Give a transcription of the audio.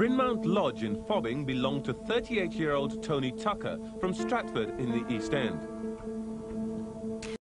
Brynmount Lodge in Fobbing belonged to 38-year-old Tony Tucker from Stratford in the East End.